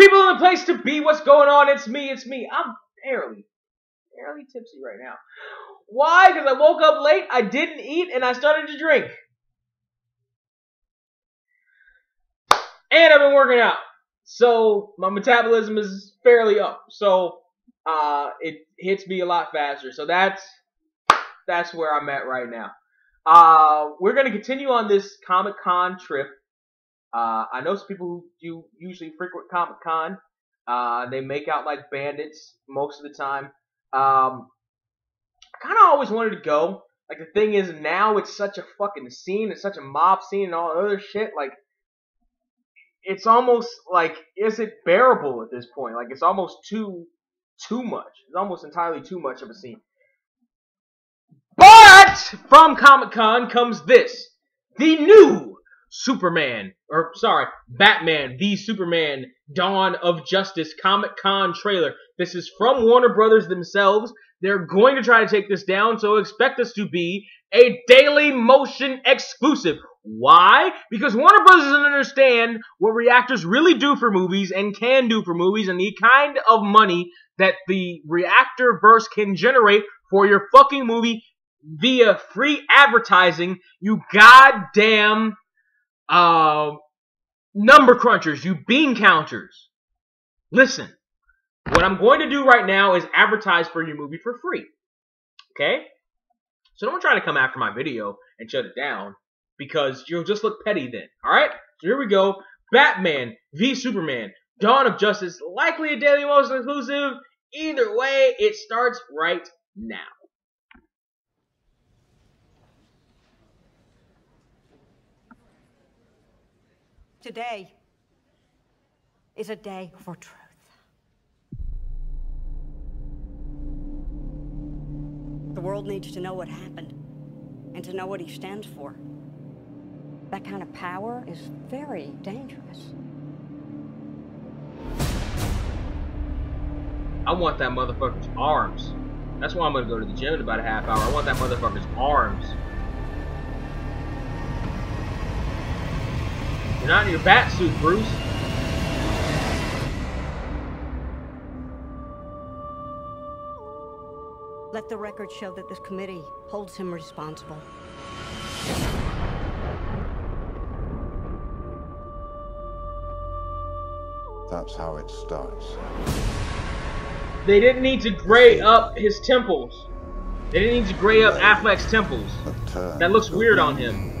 People in the place to be. What's going on? It's me. It's me. I'm barely, barely tipsy right now. Why? Because I woke up late, I didn't eat, and I started to drink. And I've been working out. So my metabolism is fairly up. So uh, it hits me a lot faster. So that's that's where I'm at right now. Uh, we're gonna continue on this Comic Con trip. Uh, I know some people who do usually frequent Comic Con. Uh, they make out like bandits most of the time. Um, I kind of always wanted to go. Like the thing is, now it's such a fucking scene. It's such a mob scene and all other shit. Like it's almost like is it bearable at this point? Like it's almost too too much. It's almost entirely too much of a scene. But from Comic Con comes this: the new Superman, or sorry, Batman, the Superman Dawn of Justice Comic Con trailer. This is from Warner Brothers themselves. They're going to try to take this down, so expect this to be a Daily Motion exclusive. Why? Because Warner Bros. doesn't understand what reactors really do for movies and can do for movies and the kind of money that the reactor verse can generate for your fucking movie via free advertising, you goddamn uh, number crunchers, you bean counters. Listen, what I'm going to do right now is advertise for your movie for free. Okay? So don't try to come after my video and shut it down because you'll just look petty then. Alright? So here we go. Batman v Superman. Dawn of Justice. Likely a Daily Motion exclusive. Either way, it starts right now. Today is a day for truth. The world needs to know what happened and to know what he stands for. That kind of power is very dangerous. I want that motherfucker's arms. That's why I'm gonna go to the gym in about a half hour. I want that motherfucker's arms. Not in your bat suit, Bruce. Let the record show that this committee holds him responsible. That's how it starts. They didn't need to gray up his temples. They didn't need to gray up Affleck's temples. Uh, that looks weird on him.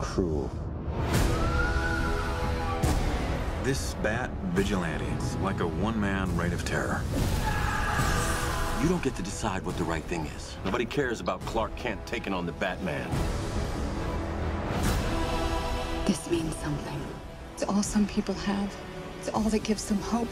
Cruel. This bat vigilante is like a one-man reign of terror. You don't get to decide what the right thing is. Nobody cares about Clark Kent taking on the Batman. This means something. It's all some people have. It's all that gives them hope.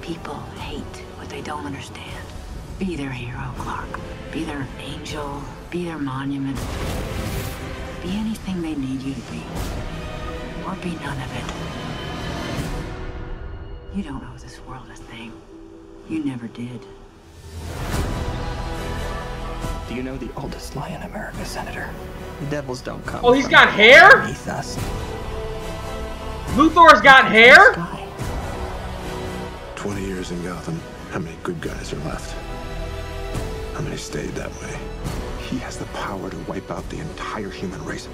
People hate what they don't understand. Be their hero, Clark. Be their angel. Be their monument. Be anything they need you to be. Or be none of it. You don't owe this world a thing. You never did. Do you know the oldest lie in America, Senator? The devils don't come. Oh, he's got hair? Beneath us. Luthor's got hair? 20 years in Gotham. How many good guys are left? How many stayed that way? He has the power to wipe out the entire human race.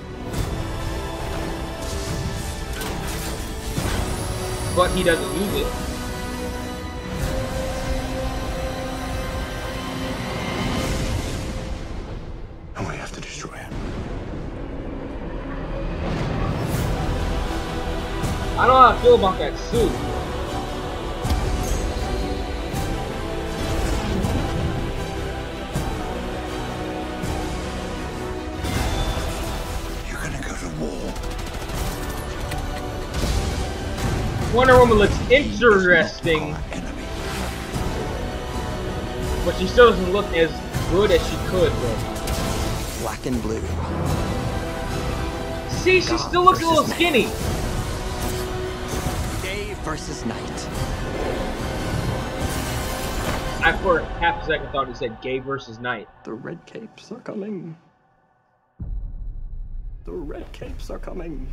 But he doesn't use it. And we have to destroy him. I don't know how I feel about that suit. Wonder Woman looks interesting. But she still doesn't look as good as she could though. Black and blue. See, she still looks a little skinny. Day versus night. I for half a second thought he said gay versus night. The red capes are coming. The red capes are coming.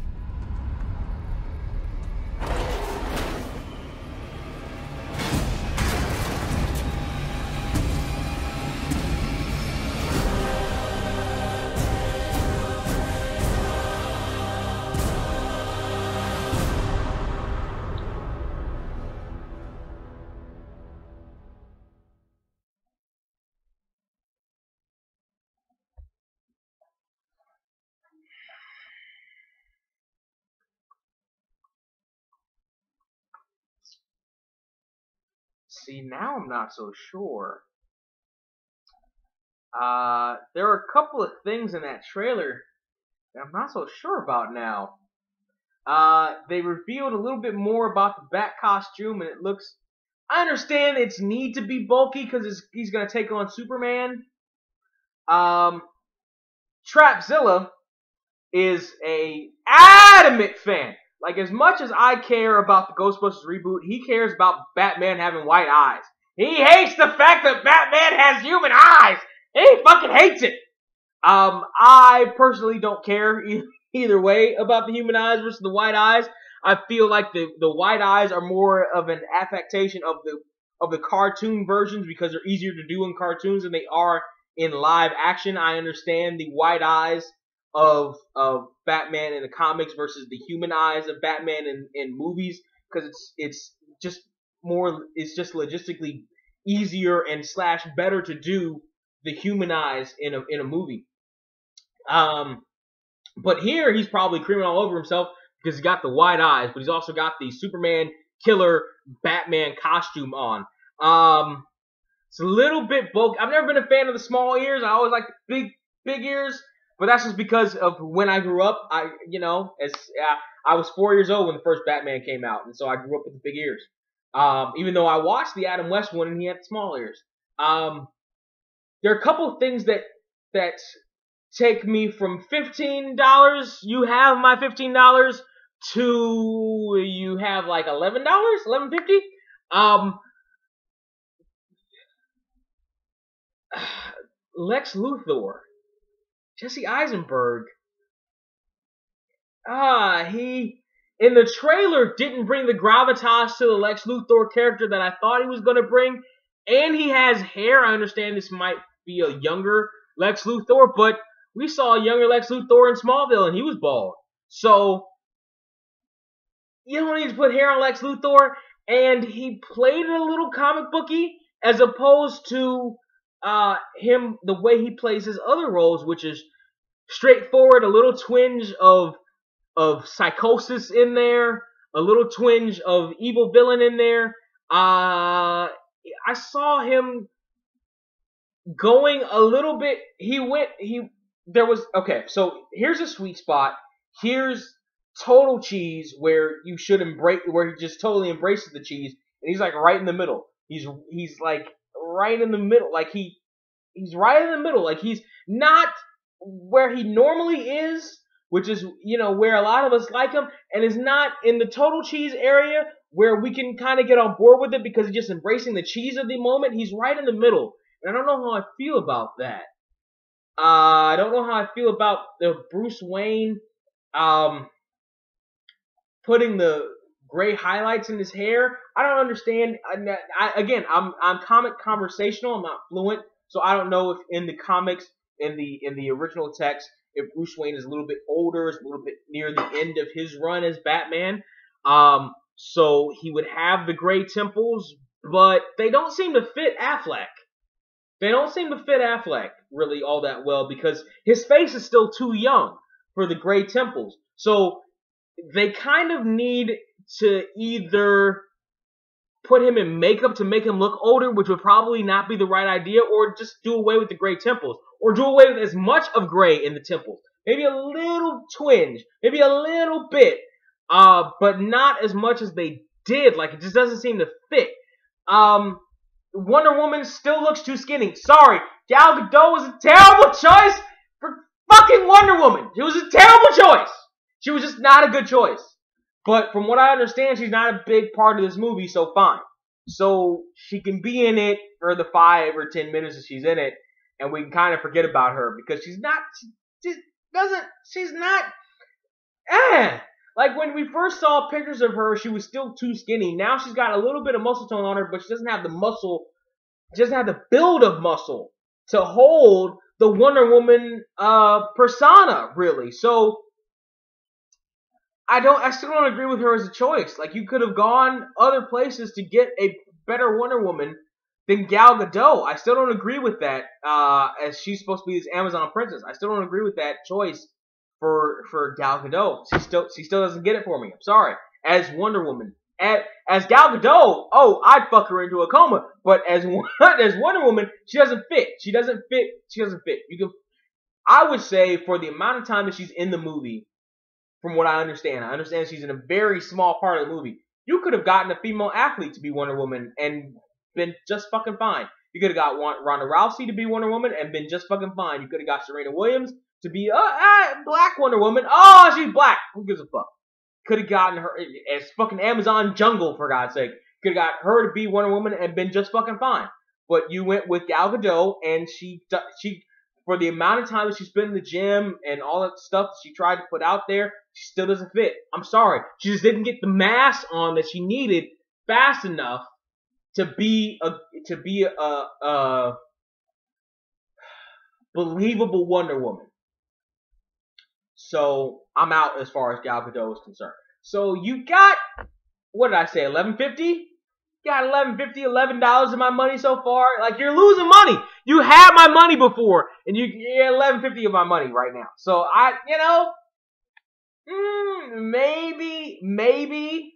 See, now I'm not so sure. Uh, there are a couple of things in that trailer that I'm not so sure about now. Uh, they revealed a little bit more about the bat costume, and it looks. I understand its need to be bulky because he's gonna take on Superman. Um, Trapzilla is a adamant fan. Like as much as I care about the Ghostbusters reboot, he cares about Batman having white eyes. He hates the fact that Batman has human eyes. He fucking hates it. Um, I personally don't care either way about the human eyes versus the white eyes. I feel like the, the white eyes are more of an affectation of the of the cartoon versions because they're easier to do in cartoons than they are in live action. I understand the white eyes of of Batman in the comics versus the human eyes of Batman in, in movies because it's it's just more it's just logistically easier and slash better to do the human eyes in a in a movie. Um, but here he's probably creaming all over himself because he's got the wide eyes, but he's also got the Superman killer Batman costume on. Um, it's a little bit bulky. I've never been a fan of the small ears. I always like big big ears. But that's just because of when I grew up. I, you know, as uh, I was four years old when the first Batman came out, and so I grew up with the big ears. Um, even though I watched the Adam West one and he had small ears. Um, there are a couple of things that that take me from fifteen dollars. You have my fifteen dollars to you have like eleven dollars, eleven fifty. Um, Lex Luthor Jesse Eisenberg. Ah, he in the trailer didn't bring the gravitas to the Lex Luthor character that I thought he was going to bring. And he has hair. I understand this might be a younger Lex Luthor, but we saw a younger Lex Luthor in Smallville and he was bald. So you don't need to put hair on Lex Luthor. And he played it a little comic booky as opposed to uh, him the way he plays his other roles, which is straightforward, a little twinge of of psychosis in there, a little twinge of evil villain in there. Uh, I saw him going a little bit. He went. He there was okay. So here's a sweet spot. Here's total cheese where you should embrace where he just totally embraces the cheese and he's like right in the middle he's he's like right in the middle. Like he he's right in the middle. Like he's not where he normally is, which is you know where a lot of us like him, and is not in the total cheese area where we can kind of get on board with it because he's just embracing the cheese of the moment. He's right in the middle, and I don't know how I feel about that. Uh, I don't know how I feel about the Bruce Wayne um, putting the gray highlights in his hair. I don't understand. I, I, again, I'm I'm comic conversational. I'm not fluent, so I don't know if in the comics, in the in the original text, if Bruce Wayne is a little bit older, is a little bit near the end of his run as Batman. Um, so he would have the gray temples, but they don't seem to fit Affleck. They don't seem to fit Affleck really all that well because his face is still too young for the gray temples. So they kind of need to either put him in makeup to make him look older, which would probably not be the right idea, or just do away with the gray temples, or do away with as much of gray in the temples. Maybe a little twinge, maybe a little bit, uh, but not as much as they did. Like it just doesn't seem to fit. Um, Wonder Woman still looks too skinny. Sorry, Gal Gadot was a terrible choice for fucking Wonder Woman. It was a terrible choice. She was just not a good choice. But from what I understand, she's not a big part of this movie, so fine. So she can be in it for the five or ten minutes that she's in it, and we can kind of forget about her because she's not she's doesn't. She's not. Eh. Like when we first saw pictures of her, she was still too skinny. Now she's got a little bit of muscle tone on her, but she doesn't have the muscle. She doesn't have the build of muscle to hold the Wonder Woman uh, persona, really. So I don't. I still don't agree with her as a choice. Like you could have gone other places to get a better Wonder Woman than Gal Gadot. I still don't agree with that. Uh, as she's supposed to be this Amazon princess, I still don't agree with that choice for for Gal Gadot. She still she still doesn't get it for me. I'm sorry. As Wonder Woman, as, as Gal Gadot, oh, I'd fuck her into a coma. But as as Wonder Woman, she doesn't fit. She doesn't fit. She doesn't fit. You can. I would say for the amount of time that she's in the movie, from what I understand, I understand she's in a very small part of the movie. You could have gotten a female athlete to be Wonder Woman and been just fucking fine. You could have got Ronda Rousey to be Wonder Woman and been just fucking fine. You could have got Serena Williams to be uh, uh, Black Wonder Woman. Oh, she's black. Who gives a fuck? Could have gotten her as fucking Amazon jungle for God's sake. Could have got her to be Wonder Woman and been just fucking fine. But you went with Gal Gadot and she she for the amount of time that she spent in the gym and all that stuff that she tried to put out there, she still doesn't fit. I'm sorry. She just didn't get the mass on that she needed fast enough to be a to be a, a believable Wonder Woman. So I'm out as far as Gal Gadot is concerned. So you got what did I say? 1150? Got 1150, 11 dollars of my money so far. Like you're losing money. You had my money before, and you get 1150 of my money right now. So I, you know, mm, maybe, maybe,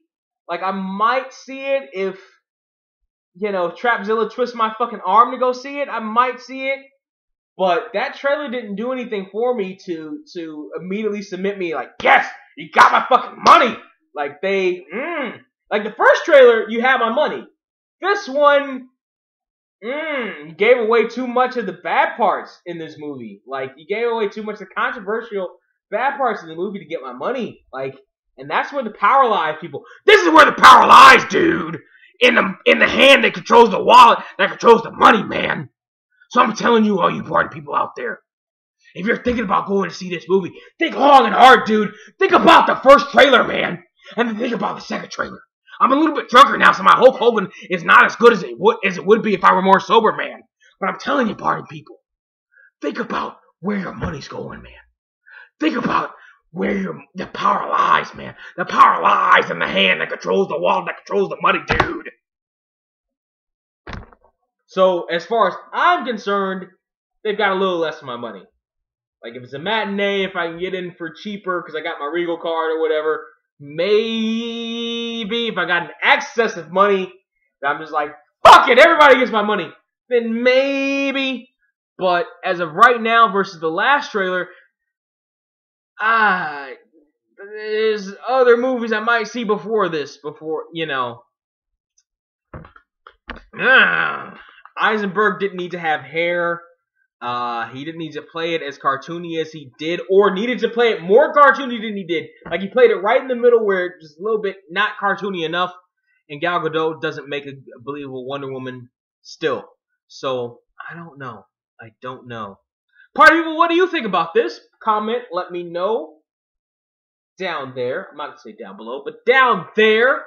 like I might see it if you know, Trapzilla twists my fucking arm to go see it, I might see it. But that trailer didn't do anything for me to to immediately submit me like, yes, you got my fucking money. Like they, mm. Like the first trailer, you have my money. This one, mm, gave away too much of the bad parts in this movie. Like you gave away too much of the controversial bad parts in the movie to get my money. Like, and that's where the power lies, people. This is where the power lies, dude in the in the hand that controls the wallet that controls the money, man. So I'm telling you, all you party people out there, if you're thinking about going to see this movie, think long and hard, dude. Think about the first trailer, man, and then think about the second trailer. I'm a little bit drunker now, so my Hulk Hogan is not as good as it would as it would be if I were more sober, man. But I'm telling you, party people, think about where your money's going, man. Think about where your the power lies, man. The power lies in the hand that controls the wallet that controls the money, dude. So as far as I'm concerned, they've got a little less of my money. Like if it's a matinee, if I can get in for cheaper because I got my Regal card or whatever, maybe if I got an excess of money, I'm just like, fuck it, everybody gets my money. Then maybe. But as of right now versus the last trailer, ah, there's other movies I might see before this, before, you know. Ah, Eisenberg didn't need to have hair. Uh, he didn't need to play it as cartoony as he did, or needed to play it more cartoony than he did. Like he played it right in the middle where just a little bit not cartoony enough, and Gal Gadot doesn't make a believable Wonder Woman still. So I don't know. I don't know. Party people, what do you think about this? Comment, let me know down there. I'm not gonna say down below, but down there.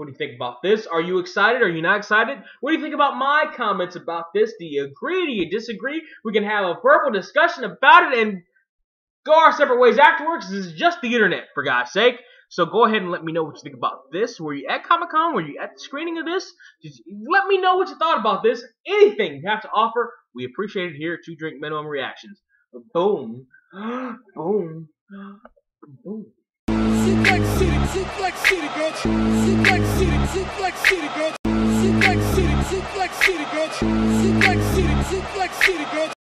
What do you think about this? Are you excited? Are you not excited? What do you think about my comments about this? Do you agree? Do you disagree? We can have a verbal discussion about it and go our separate ways afterwards. This is just the internet, for God's sake. So go ahead and let me know what you think about this. Were you at Comic Con? Were you at the screening of this? Let me know what you thought about this. Anything you have to offer, we appreciate it here at Two Drink Minimum Reactions. Boom. Boom. Boom city, Suplex City, girl. Sick like city, sick like city, girl. Sick like city, Suplex City, girl. Sick like city, Suplex City, girl.